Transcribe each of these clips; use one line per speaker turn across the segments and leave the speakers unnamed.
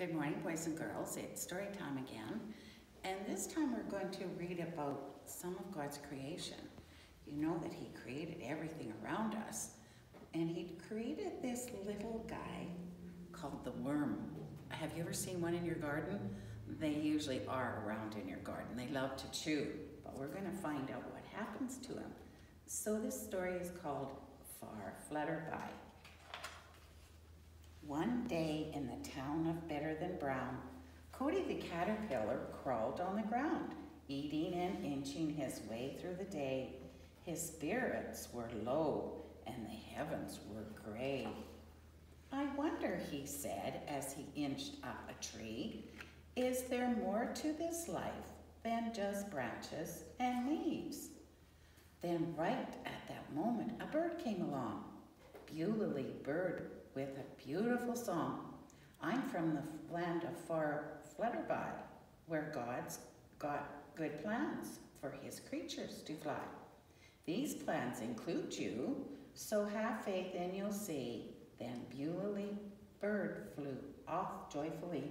Good morning, boys and girls. It's story time again. And this time we're going to read about some of God's creation. You know that He created everything around us. And He created this little guy called the worm. Have you ever seen one in your garden? They usually are around in your garden. They love to chew. But we're going to find out what happens to him. So this story is called Far Flutterby. One day in the town of Better Than Brown, Cody the caterpillar crawled on the ground, eating and inching his way through the day. His spirits were low and the heavens were gray. I wonder, he said as he inched up a tree, is there more to this life than just branches and leaves? Then right at that moment, a bird came along. Bewley bird with a beautiful song. I'm from the land of far Flutterby, where God's got good plans for his creatures to fly. These plans include you, so have faith and you'll see. Then Bewley bird flew off joyfully.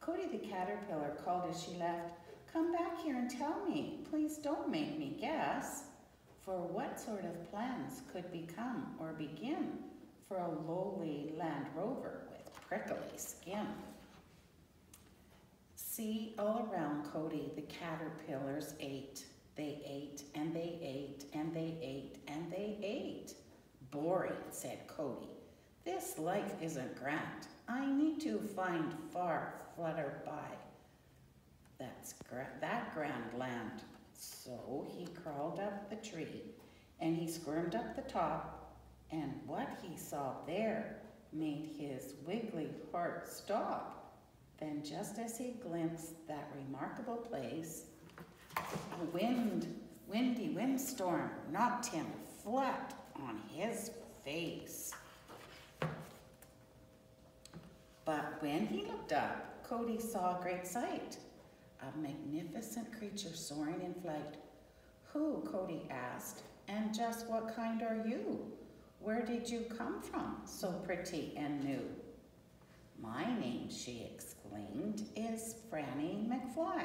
Cody the caterpillar called as she left, Come back here and tell me. Please don't make me guess. For what sort of plans could become or begin for a lowly Land Rover with prickly skin. See, all around Cody, the caterpillars ate. They ate and they ate and they ate and they ate. Boring, said Cody. This life isn't grand. I need to find far Flutterby. That's gra that grand land. So he crawled up the tree and he squirmed up the top and what he saw there made his wiggly heart stop. Then just as he glimpsed that remarkable place, a wind, windy windstorm knocked him flat on his face. But when he looked up, Cody saw a great sight, a magnificent creature soaring in flight. Who, Cody asked, and just what kind are you? Where did you come from, so pretty and new? My name, she exclaimed, is Franny McFly.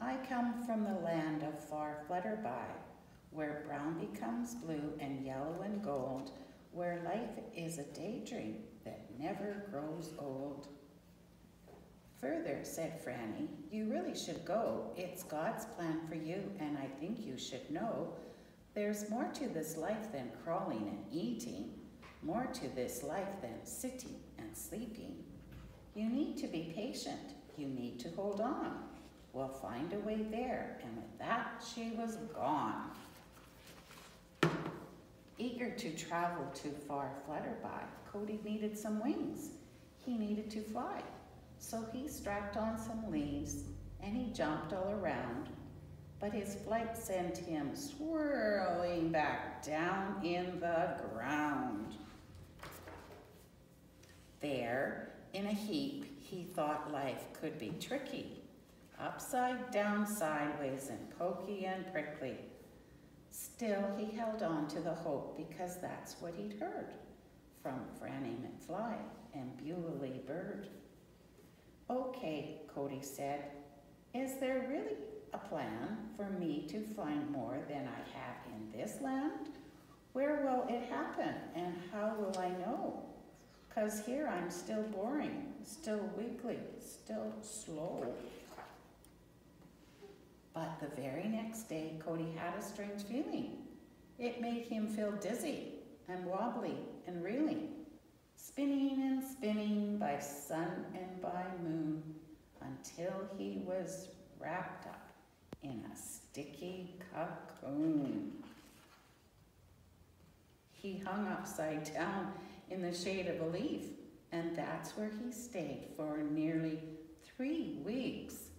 I come from the land of far Flutterby, where brown becomes blue and yellow and gold, where life is a daydream that never grows old. Further, said Franny, you really should go. It's God's plan for you, and I think you should know there's more to this life than crawling and eating, more to this life than sitting and sleeping. You need to be patient. You need to hold on. We'll find a way there. And with that, she was gone. Eager to travel too far Flutterby, Cody needed some wings. He needed to fly. So he strapped on some leaves and he jumped all around but his flight sent him swirling back down in the ground. There, in a heap, he thought life could be tricky, upside down, sideways, and pokey and prickly. Still, he held on to the hope because that's what he'd heard from Franny McFly and Bewley Bird. Okay, Cody said, is there really a plan for me to find more than I have in this land? Where will it happen and how will I know? Because here I'm still boring, still weakly, still slow. But the very next day, Cody had a strange feeling. It made him feel dizzy and wobbly and reeling, spinning and spinning by sun and by moon until he was wrapped up sticky cocoon. He hung upside down in the shade of a leaf, and that's where he stayed for nearly three weeks.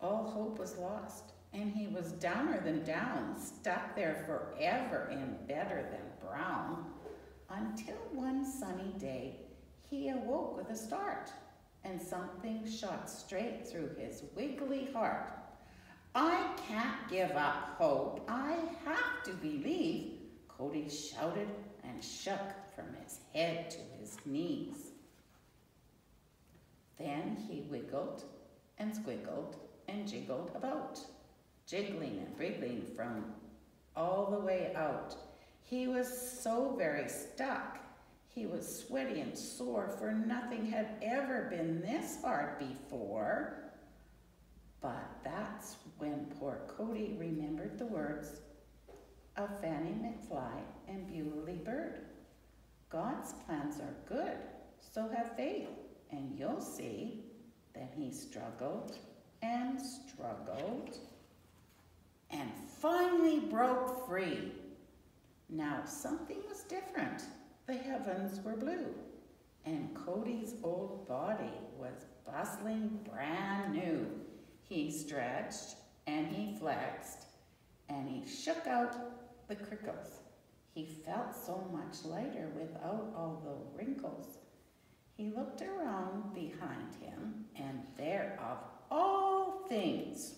All hope was lost, and he was downer than down, stuck there forever and better than brown, until one sunny day he awoke with a start, and something shot straight through his wiggly heart. I can't give up hope. I have to believe, Cody shouted and shook from his head to his knees. Then he wiggled and squiggled and jiggled about, jiggling and wriggling from all the way out. He was so very stuck. He was sweaty and sore, for nothing had ever been this hard before. But that's when poor Cody remembered the words of Fanny McFly and Bewley Bird. God's plans are good, so have faith, and you'll see. Then he struggled and struggled and finally broke free. Now something was different. The heavens were blue, and Cody's old body was bustling brand new. He stretched and he flexed and he shook out the crickles. He felt so much lighter without all the wrinkles. He looked around behind him, and there of all things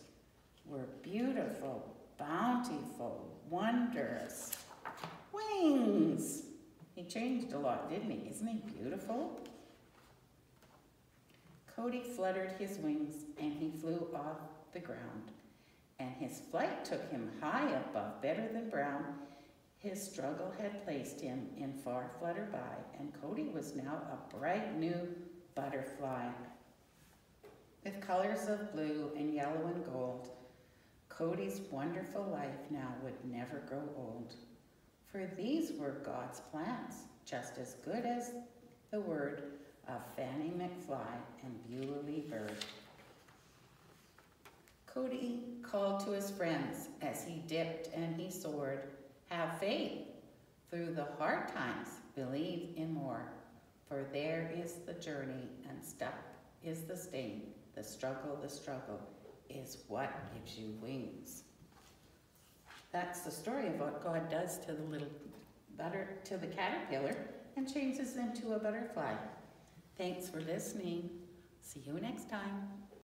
were beautiful, bountiful, wondrous wings. He changed a lot, didn't he? Isn't he beautiful? Cody fluttered his wings and he flew off the ground. And his flight took him high above, better than brown. His struggle had placed him in far Flutterby, and Cody was now a bright new butterfly. With colors of blue and yellow and gold, Cody's wonderful life now would never grow old. For these were God's plans, just as good as the word of Fanny McFly and Bewley Bird. Cody called to his friends as he dipped and he soared, have faith. Through the hard times, believe in more. For there is the journey and step is the sting. The struggle, the struggle is what gives you wings. That's the story of what God does to the little butter, to the caterpillar and changes into a butterfly. Thanks for listening. See you next time.